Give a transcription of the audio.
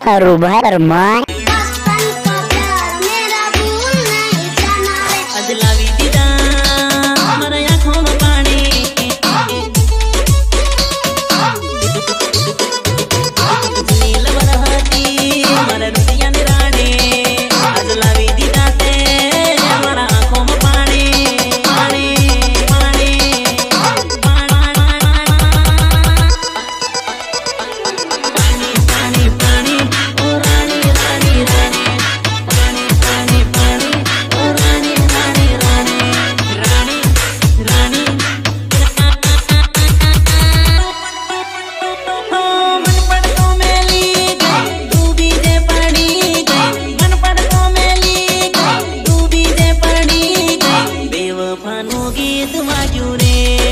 Harubah Herman गीत मायूरे